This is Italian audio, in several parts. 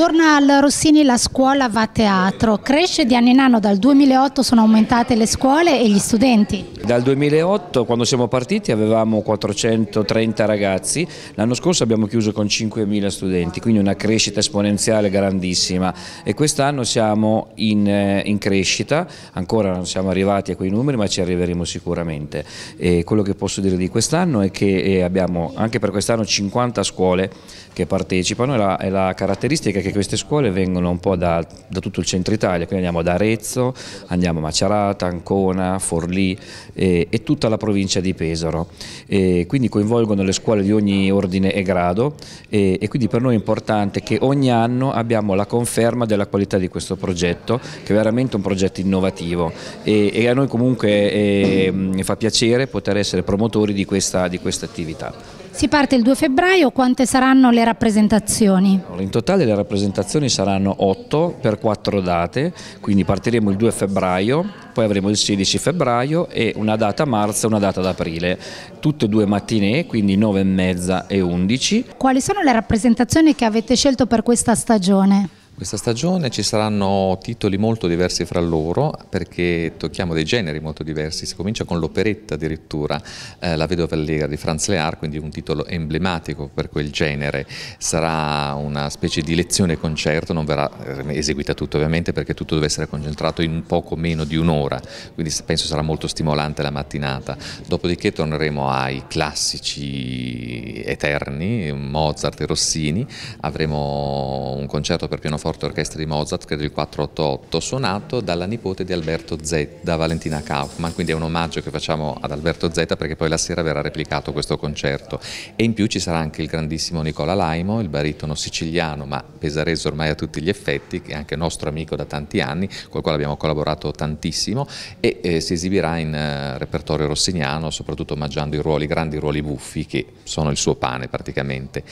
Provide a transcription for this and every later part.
Torna al Rossini la scuola va a teatro, cresce di anno in anno, dal 2008 sono aumentate le scuole e gli studenti. Dal 2008 quando siamo partiti avevamo 430 ragazzi, l'anno scorso abbiamo chiuso con 5.000 studenti, quindi una crescita esponenziale grandissima. E quest'anno siamo in, eh, in, crescita, ancora non siamo arrivati a quei numeri ma ci arriveremo sicuramente. E quello che posso dire di quest'anno è che eh, abbiamo anche per quest'anno 50 scuole che partecipano. E la, la caratteristica è che queste scuole vengono un po' da, da, tutto il centro Italia, quindi andiamo da Arezzo, andiamo a Macerata, Ancona, Forlì e, e tutta la provincia di Pesaro. E quindi coinvolgono le scuole di ogni ordine e grado e, e, quindi per noi è importante che ogni anno abbiamo la conferma della qualità di questo progetto, che è veramente un progetto innovativo e, a noi comunque eh, fa piacere poter essere promotori di questa, di questa attività. Si parte il 2 febbraio, quante saranno le rappresentazioni? In totale le rappresentazioni saranno 8 per 4 date, quindi partiremo il 2 febbraio, poi avremo il 16 febbraio e una data a marzo e una data ad aprile, tutte e due mattinee, quindi 9 e mezza e 11. Quali sono le rappresentazioni che avete scelto per questa stagione? Questa stagione. Ci saranno titoli molto diversi fra loro perché tocchiamo dei generi molto diversi, si comincia con l'operetta addirittura, eh, La vedova allegra di Franz Lear, quindi un titolo emblematico per quel genere, sarà una specie di lezione concerto, non verrà eh, eseguita tutto ovviamente perché tutto deve essere concentrato in poco meno di un'ora, quindi penso sarà molto stimolante la mattinata, dopodiché torneremo ai classici eterni, Mozart e Rossini, avremo un concerto per pianoforte pianoforte orchestra di Mozart, credo il 488, suonato dalla nipote di Alberto Z, da Valentina Kaufmann, quindi è un omaggio che facciamo ad Alberto Z perché poi la sera verrà replicato questo concerto. E in più ci sarà anche il grandissimo Nicola Laimo, il baritono siciliano, ma pesarese ormai a tutti gli effetti, che è anche nostro amico da tanti anni, col quale abbiamo collaborato tantissimo, e eh, si esibirà in eh, repertorio rossiniano, soprattutto omaggiando i ruoli, grandi ruoli buffi, che sono il suo pane praticamente.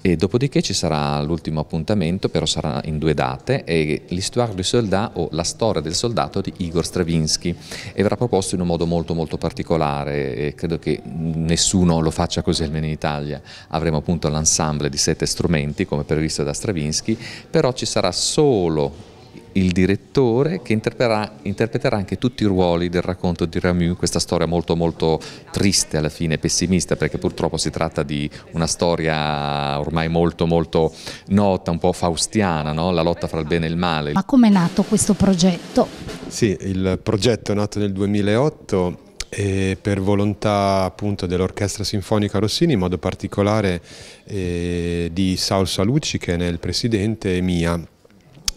E dopodiché ci sarà l'ultimo appuntamento, però sarà in due date, è l'Histoire du soldat o La storia del soldato di Igor Stravinsky e verrà proposto in un modo molto molto particolare e credo che nessuno lo faccia così almeno in Italia. Avremo appunto l'ensemble di sette strumenti come previsto da Stravinsky, però ci sarà solo il direttore che interpreterà, interpreterà, anche tutti i ruoli del racconto di Ramu, questa storia molto molto triste alla fine, pessimista, perché purtroppo si tratta di una storia ormai molto molto nota, un po' faustiana, no? la lotta fra il bene e il male. Ma come è nato questo progetto? Sì, il progetto è nato nel 2008 e per volontà appunto dell'Orchestra Sinfonica Rossini, in modo particolare eh, di Saul Salucci che è il presidente e mia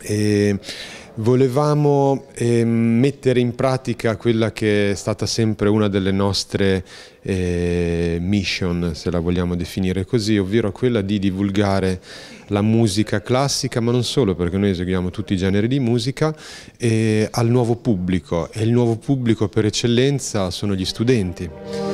e volevamo eh, mettere in pratica quella che è stata sempre una delle nostre eh, mission, se la vogliamo definire così, ovvero quella di divulgare la musica classica, ma non solo, perché noi eseguiamo tutti i generi di musica, eh, al nuovo pubblico e il nuovo pubblico per eccellenza sono gli studenti.